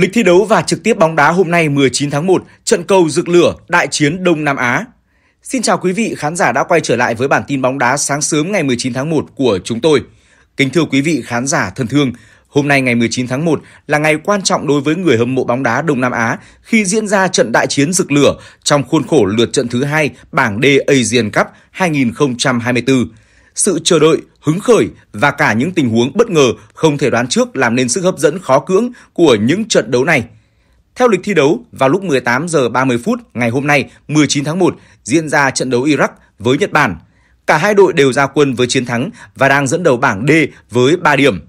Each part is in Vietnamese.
Lịch thi đấu và trực tiếp bóng đá hôm nay 19 tháng 1, trận cầu rực lửa đại chiến Đông Nam Á. Xin chào quý vị khán giả đã quay trở lại với bản tin bóng đá sáng sớm ngày 19 tháng 1 của chúng tôi. Kính thưa quý vị khán giả thân thương, hôm nay ngày 19 tháng 1 là ngày quan trọng đối với người hâm mộ bóng đá Đông Nam Á khi diễn ra trận đại chiến rực lửa trong khuôn khổ lượt trận thứ hai bảng D Asian Cup 2024 sự chờ đợi, hứng khởi và cả những tình huống bất ngờ không thể đoán trước làm nên sức hấp dẫn khó cưỡng của những trận đấu này. Theo lịch thi đấu, vào lúc 18 giờ 30 phút ngày hôm nay, 19 tháng 1, diễn ra trận đấu Iraq với Nhật Bản. Cả hai đội đều ra quân với chiến thắng và đang dẫn đầu bảng D với 3 điểm.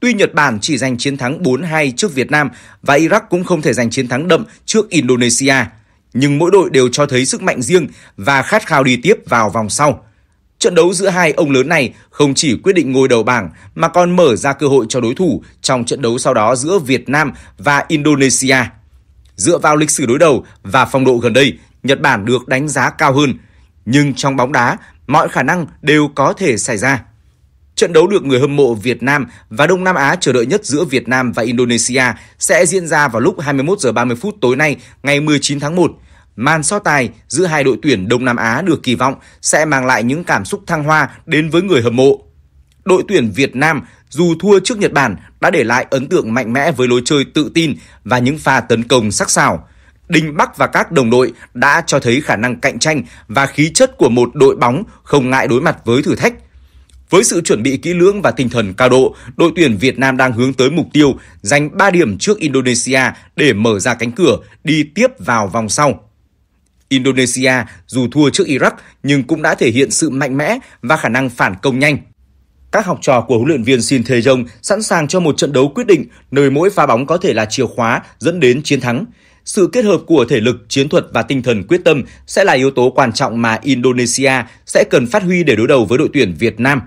Tuy Nhật Bản chỉ giành chiến thắng 4-2 trước Việt Nam và Iraq cũng không thể giành chiến thắng đậm trước Indonesia, nhưng mỗi đội đều cho thấy sức mạnh riêng và khát khao đi tiếp vào vòng sau. Trận đấu giữa hai ông lớn này không chỉ quyết định ngôi đầu bảng mà còn mở ra cơ hội cho đối thủ trong trận đấu sau đó giữa Việt Nam và Indonesia. Dựa vào lịch sử đối đầu và phong độ gần đây, Nhật Bản được đánh giá cao hơn. Nhưng trong bóng đá, mọi khả năng đều có thể xảy ra. Trận đấu được người hâm mộ Việt Nam và Đông Nam Á chờ đợi nhất giữa Việt Nam và Indonesia sẽ diễn ra vào lúc 21 giờ 30 phút tối nay, ngày 19 tháng 1 Màn so tài giữa hai đội tuyển Đông Nam Á được kỳ vọng sẽ mang lại những cảm xúc thăng hoa đến với người hâm mộ. Đội tuyển Việt Nam dù thua trước Nhật Bản đã để lại ấn tượng mạnh mẽ với lối chơi tự tin và những pha tấn công sắc sảo. Đinh Bắc và các đồng đội đã cho thấy khả năng cạnh tranh và khí chất của một đội bóng không ngại đối mặt với thử thách. Với sự chuẩn bị kỹ lưỡng và tinh thần cao độ, đội tuyển Việt Nam đang hướng tới mục tiêu giành 3 điểm trước Indonesia để mở ra cánh cửa đi tiếp vào vòng sau. Indonesia dù thua trước Iraq nhưng cũng đã thể hiện sự mạnh mẽ và khả năng phản công nhanh. Các học trò của huấn luyện viên Shin Tae-jong sẵn sàng cho một trận đấu quyết định nơi mỗi pha bóng có thể là chìa khóa dẫn đến chiến thắng. Sự kết hợp của thể lực, chiến thuật và tinh thần quyết tâm sẽ là yếu tố quan trọng mà Indonesia sẽ cần phát huy để đối đầu với đội tuyển Việt Nam.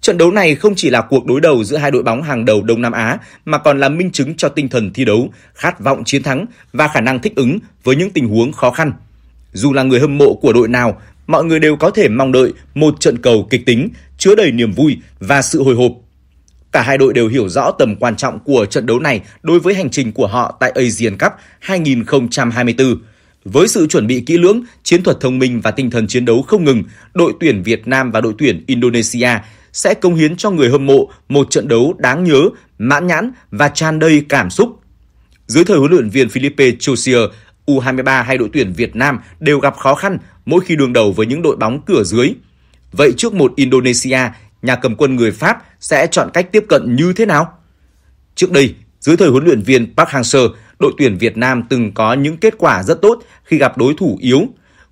Trận đấu này không chỉ là cuộc đối đầu giữa hai đội bóng hàng đầu Đông Nam Á mà còn là minh chứng cho tinh thần thi đấu, khát vọng chiến thắng và khả năng thích ứng với những tình huống khó khăn. Dù là người hâm mộ của đội nào, mọi người đều có thể mong đợi một trận cầu kịch tính, chứa đầy niềm vui và sự hồi hộp. Cả hai đội đều hiểu rõ tầm quan trọng của trận đấu này đối với hành trình của họ tại Asian Cup 2024. Với sự chuẩn bị kỹ lưỡng, chiến thuật thông minh và tinh thần chiến đấu không ngừng, đội tuyển Việt Nam và đội tuyển Indonesia sẽ công hiến cho người hâm mộ một trận đấu đáng nhớ, mãn nhãn và tràn đầy cảm xúc. Dưới thời huấn luyện viên Philippe Chausier, U23 hay đội tuyển Việt Nam đều gặp khó khăn mỗi khi đương đầu với những đội bóng cửa dưới. Vậy trước một Indonesia, nhà cầm quân người Pháp sẽ chọn cách tiếp cận như thế nào? Trước đây, dưới thời huấn luyện viên Park Hang-seo, đội tuyển Việt Nam từng có những kết quả rất tốt khi gặp đối thủ yếu.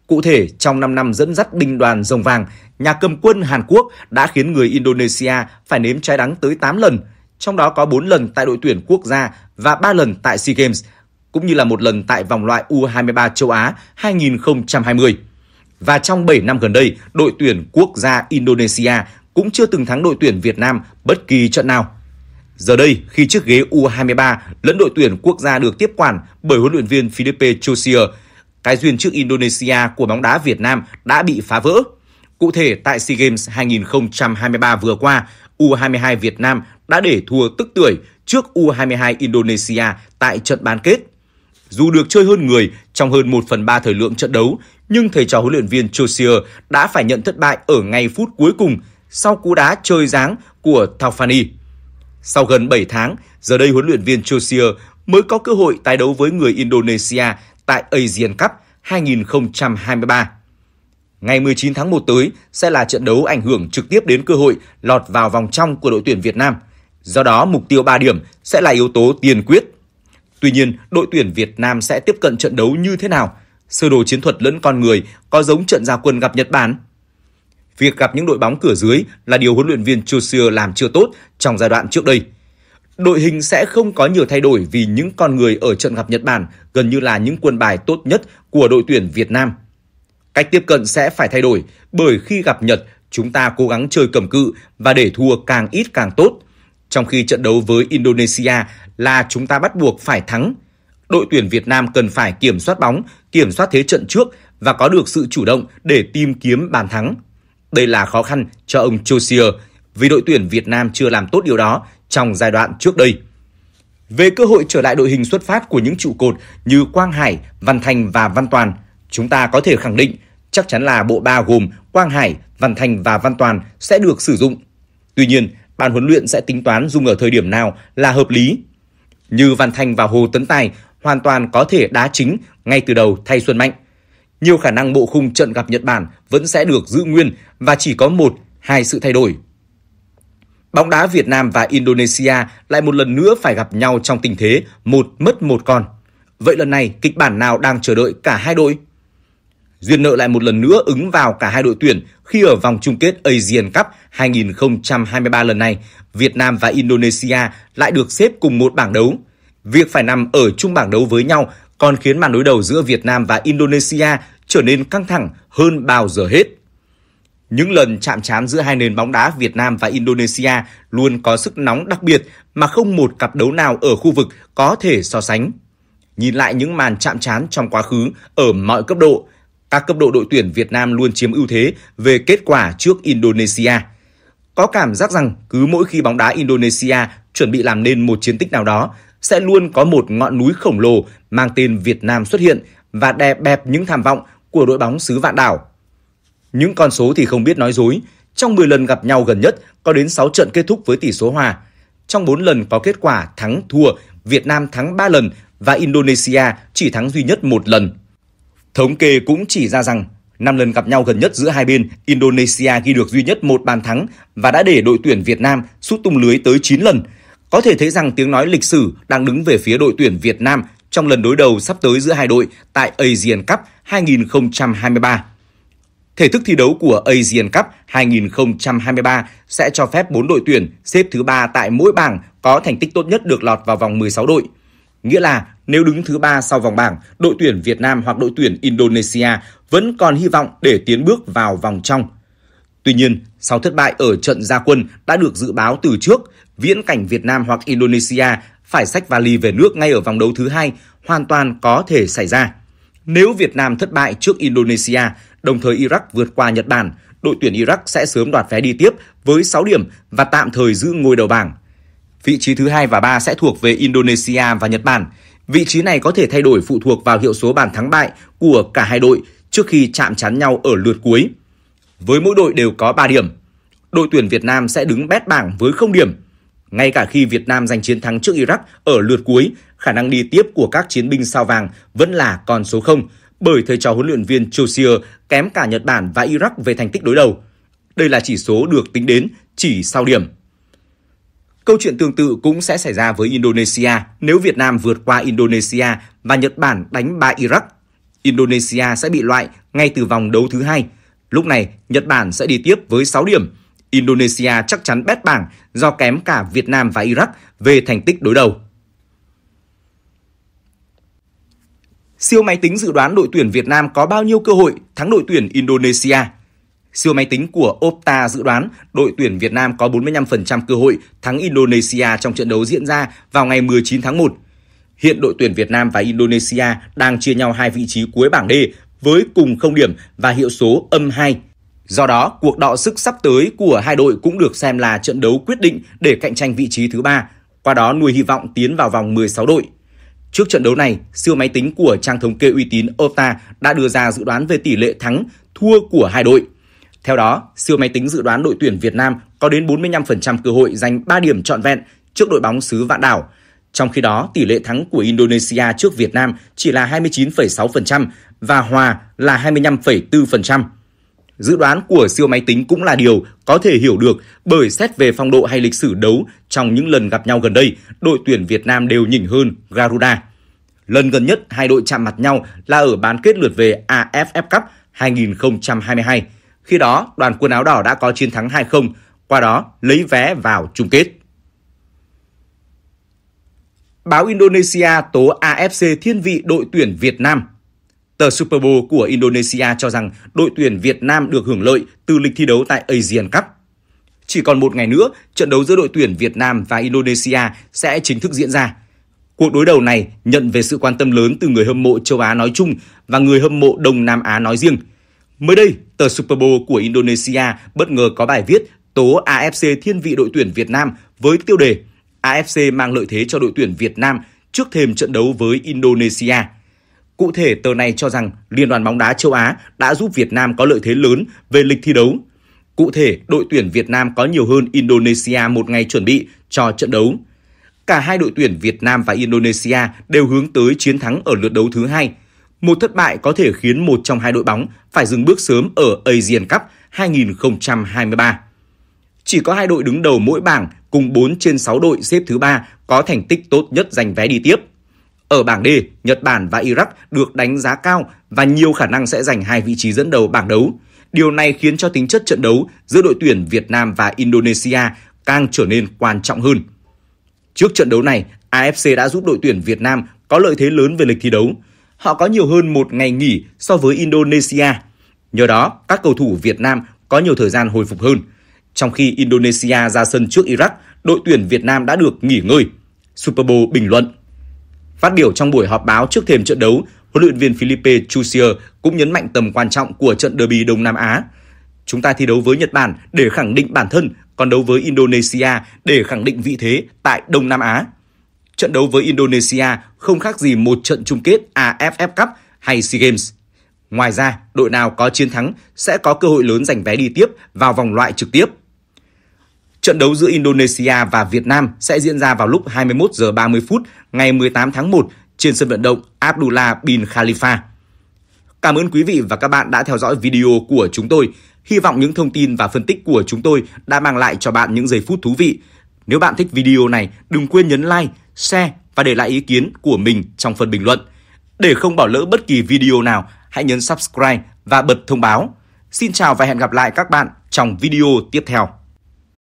Cụ thể, trong 5 năm dẫn dắt binh đoàn rồng vàng, nhà cầm quân Hàn Quốc đã khiến người Indonesia phải nếm trái đắng tới 8 lần, trong đó có 4 lần tại đội tuyển quốc gia và 3 lần tại SEA Games – cũng như là một lần tại vòng loại U23 châu Á 2020. Và trong 7 năm gần đây, đội tuyển quốc gia Indonesia cũng chưa từng thắng đội tuyển Việt Nam bất kỳ trận nào. Giờ đây, khi chiếc ghế U23 lẫn đội tuyển quốc gia được tiếp quản bởi huấn luyện viên Philippe Chausier, cái duyên trước Indonesia của bóng đá Việt Nam đã bị phá vỡ. Cụ thể, tại SEA Games 2023 vừa qua, U22 Việt Nam đã để thua tức tuổi trước U22 Indonesia tại trận bán kết. Dù được chơi hơn người trong hơn 1 phần 3 thời lượng trận đấu, nhưng thầy trò huấn luyện viên Chosier đã phải nhận thất bại ở ngay phút cuối cùng sau cú đá chơi dáng của Taufani. Sau gần 7 tháng, giờ đây huấn luyện viên Chosier mới có cơ hội tái đấu với người Indonesia tại Asian Cup 2023. Ngày 19 tháng 1 tới sẽ là trận đấu ảnh hưởng trực tiếp đến cơ hội lọt vào vòng trong của đội tuyển Việt Nam. Do đó, mục tiêu 3 điểm sẽ là yếu tố tiền quyết Tuy nhiên, đội tuyển Việt Nam sẽ tiếp cận trận đấu như thế nào? Sơ đồ chiến thuật lẫn con người có giống trận gia quân gặp Nhật Bản? Việc gặp những đội bóng cửa dưới là điều huấn luyện viên Chausier làm chưa tốt trong giai đoạn trước đây. Đội hình sẽ không có nhiều thay đổi vì những con người ở trận gặp Nhật Bản gần như là những quân bài tốt nhất của đội tuyển Việt Nam. Cách tiếp cận sẽ phải thay đổi bởi khi gặp Nhật, chúng ta cố gắng chơi cầm cự và để thua càng ít càng tốt. Trong khi trận đấu với Indonesia là chúng ta bắt buộc phải thắng. Đội tuyển Việt Nam cần phải kiểm soát bóng, kiểm soát thế trận trước và có được sự chủ động để tìm kiếm bàn thắng. Đây là khó khăn cho ông Chausier vì đội tuyển Việt Nam chưa làm tốt điều đó trong giai đoạn trước đây. Về cơ hội trở lại đội hình xuất phát của những trụ cột như Quang Hải, Văn Thành và Văn Toàn, chúng ta có thể khẳng định chắc chắn là bộ ba gồm Quang Hải, Văn Thành và Văn Toàn sẽ được sử dụng. Tuy nhiên, ban huấn luyện sẽ tính toán dùng ở thời điểm nào là hợp lý. Như Văn Thanh và Hồ Tấn Tài hoàn toàn có thể đá chính ngay từ đầu thay Xuân Mạnh. Nhiều khả năng bộ khung trận gặp Nhật Bản vẫn sẽ được giữ nguyên và chỉ có một, hai sự thay đổi. Bóng đá Việt Nam và Indonesia lại một lần nữa phải gặp nhau trong tình thế một mất một còn Vậy lần này kịch bản nào đang chờ đợi cả hai đội? Duyên nợ lại một lần nữa ứng vào cả hai đội tuyển khi ở vòng chung kết Asian Cup 2023 lần này, Việt Nam và Indonesia lại được xếp cùng một bảng đấu. Việc phải nằm ở chung bảng đấu với nhau còn khiến màn đối đầu giữa Việt Nam và Indonesia trở nên căng thẳng hơn bao giờ hết. Những lần chạm trán giữa hai nền bóng đá Việt Nam và Indonesia luôn có sức nóng đặc biệt mà không một cặp đấu nào ở khu vực có thể so sánh. Nhìn lại những màn chạm trán trong quá khứ ở mọi cấp độ, các cấp độ đội tuyển Việt Nam luôn chiếm ưu thế về kết quả trước Indonesia. Có cảm giác rằng cứ mỗi khi bóng đá Indonesia chuẩn bị làm nên một chiến tích nào đó, sẽ luôn có một ngọn núi khổng lồ mang tên Việt Nam xuất hiện và đè bẹp những tham vọng của đội bóng xứ vạn đảo. Những con số thì không biết nói dối, trong 10 lần gặp nhau gần nhất có đến 6 trận kết thúc với tỷ số hòa. Trong 4 lần có kết quả thắng thua, Việt Nam thắng 3 lần và Indonesia chỉ thắng duy nhất một lần. Thống kê cũng chỉ ra rằng, năm lần gặp nhau gần nhất giữa hai bên, Indonesia ghi được duy nhất một bàn thắng và đã để đội tuyển Việt Nam sút tung lưới tới 9 lần. Có thể thấy rằng tiếng nói lịch sử đang đứng về phía đội tuyển Việt Nam trong lần đối đầu sắp tới giữa hai đội tại Asian Cup 2023. Thể thức thi đấu của Asian Cup 2023 sẽ cho phép 4 đội tuyển xếp thứ ba tại mỗi bảng có thành tích tốt nhất được lọt vào vòng 16 đội. Nghĩa là nếu đứng thứ ba sau vòng bảng, đội tuyển Việt Nam hoặc đội tuyển Indonesia vẫn còn hy vọng để tiến bước vào vòng trong. Tuy nhiên, sau thất bại ở trận gia quân đã được dự báo từ trước, viễn cảnh Việt Nam hoặc Indonesia phải sách vali về nước ngay ở vòng đấu thứ hai hoàn toàn có thể xảy ra. Nếu Việt Nam thất bại trước Indonesia, đồng thời Iraq vượt qua Nhật Bản, đội tuyển Iraq sẽ sớm đoạt vé đi tiếp với 6 điểm và tạm thời giữ ngôi đầu bảng. Vị trí thứ hai và 3 sẽ thuộc về Indonesia và Nhật Bản. Vị trí này có thể thay đổi phụ thuộc vào hiệu số bàn thắng bại của cả hai đội trước khi chạm trán nhau ở lượt cuối. Với mỗi đội đều có 3 điểm. Đội tuyển Việt Nam sẽ đứng bét bảng với 0 điểm. Ngay cả khi Việt Nam giành chiến thắng trước Iraq ở lượt cuối, khả năng đi tiếp của các chiến binh sao vàng vẫn là con số 0 bởi thầy trò huấn luyện viên Chosier kém cả Nhật Bản và Iraq về thành tích đối đầu. Đây là chỉ số được tính đến chỉ sau điểm. Câu chuyện tương tự cũng sẽ xảy ra với Indonesia nếu Việt Nam vượt qua Indonesia và Nhật Bản đánh bại Iraq. Indonesia sẽ bị loại ngay từ vòng đấu thứ hai. Lúc này, Nhật Bản sẽ đi tiếp với 6 điểm. Indonesia chắc chắn bét bảng do kém cả Việt Nam và Iraq về thành tích đối đầu. Siêu máy tính dự đoán đội tuyển Việt Nam có bao nhiêu cơ hội thắng đội tuyển Indonesia? Siêu máy tính của Opta dự đoán đội tuyển Việt Nam có 45% cơ hội thắng Indonesia trong trận đấu diễn ra vào ngày 19 tháng 1. Hiện đội tuyển Việt Nam và Indonesia đang chia nhau hai vị trí cuối bảng D với cùng không điểm và hiệu số âm 2. Do đó, cuộc đọ sức sắp tới của hai đội cũng được xem là trận đấu quyết định để cạnh tranh vị trí thứ ba, qua đó nuôi hy vọng tiến vào vòng 16 đội. Trước trận đấu này, siêu máy tính của trang thống kê uy tín Opta đã đưa ra dự đoán về tỷ lệ thắng, thua của hai đội. Theo đó, siêu máy tính dự đoán đội tuyển Việt Nam có đến 45% cơ hội giành 3 điểm trọn vẹn trước đội bóng xứ Vạn Đảo. Trong khi đó, tỷ lệ thắng của Indonesia trước Việt Nam chỉ là 29,6% và hòa là 25,4%. Dự đoán của siêu máy tính cũng là điều có thể hiểu được bởi xét về phong độ hay lịch sử đấu trong những lần gặp nhau gần đây, đội tuyển Việt Nam đều nhỉnh hơn Garuda. Lần gần nhất hai đội chạm mặt nhau là ở bán kết lượt về AFF Cup 2022. Khi đó, đoàn quân áo đỏ đã có chiến thắng 2-0, qua đó lấy vé vào chung kết. Báo Indonesia tố AFC thiên vị đội tuyển Việt Nam – Tờ Super Bowl của Indonesia cho rằng đội tuyển Việt Nam được hưởng lợi từ lịch thi đấu tại Asian Cup. Chỉ còn một ngày nữa, trận đấu giữa đội tuyển Việt Nam và Indonesia sẽ chính thức diễn ra. Cuộc đối đầu này nhận về sự quan tâm lớn từ người hâm mộ châu Á nói chung và người hâm mộ Đông Nam Á nói riêng. Mới đây, tờ Super Bowl của Indonesia bất ngờ có bài viết tố AFC thiên vị đội tuyển Việt Nam với tiêu đề AFC mang lợi thế cho đội tuyển Việt Nam trước thềm trận đấu với Indonesia. Cụ thể, tờ này cho rằng Liên đoàn bóng đá châu Á đã giúp Việt Nam có lợi thế lớn về lịch thi đấu. Cụ thể, đội tuyển Việt Nam có nhiều hơn Indonesia một ngày chuẩn bị cho trận đấu. Cả hai đội tuyển Việt Nam và Indonesia đều hướng tới chiến thắng ở lượt đấu thứ hai. Một thất bại có thể khiến một trong hai đội bóng phải dừng bước sớm ở Asian Cup 2023. Chỉ có hai đội đứng đầu mỗi bảng cùng 4 trên 6 đội xếp thứ ba có thành tích tốt nhất giành vé đi tiếp. Ở bảng D, Nhật Bản và Iraq được đánh giá cao và nhiều khả năng sẽ giành hai vị trí dẫn đầu bảng đấu. Điều này khiến cho tính chất trận đấu giữa đội tuyển Việt Nam và Indonesia càng trở nên quan trọng hơn. Trước trận đấu này, AFC đã giúp đội tuyển Việt Nam có lợi thế lớn về lịch thi đấu. Họ có nhiều hơn một ngày nghỉ so với Indonesia. Nhờ đó, các cầu thủ Việt Nam có nhiều thời gian hồi phục hơn. Trong khi Indonesia ra sân trước Iraq, đội tuyển Việt Nam đã được nghỉ ngơi. Super Bowl bình luận. Phát biểu trong buổi họp báo trước thềm trận đấu, huấn luyện viên Philippe Chusier cũng nhấn mạnh tầm quan trọng của trận derby Đông Nam Á. Chúng ta thi đấu với Nhật Bản để khẳng định bản thân, còn đấu với Indonesia để khẳng định vị thế tại Đông Nam Á. Trận đấu với Indonesia không khác gì một trận chung kết AFF Cup hay SEA Games. Ngoài ra, đội nào có chiến thắng sẽ có cơ hội lớn giành vé đi tiếp vào vòng loại trực tiếp. Trận đấu giữa Indonesia và Việt Nam sẽ diễn ra vào lúc 21 giờ 30 phút ngày 18 tháng 1 trên sân vận động Abdullah bin Khalifa. Cảm ơn quý vị và các bạn đã theo dõi video của chúng tôi. Hy vọng những thông tin và phân tích của chúng tôi đã mang lại cho bạn những giây phút thú vị. Nếu bạn thích video này, đừng quên nhấn like, share và để lại ý kiến của mình trong phần bình luận. Để không bỏ lỡ bất kỳ video nào, hãy nhấn subscribe và bật thông báo. Xin chào và hẹn gặp lại các bạn trong video tiếp theo.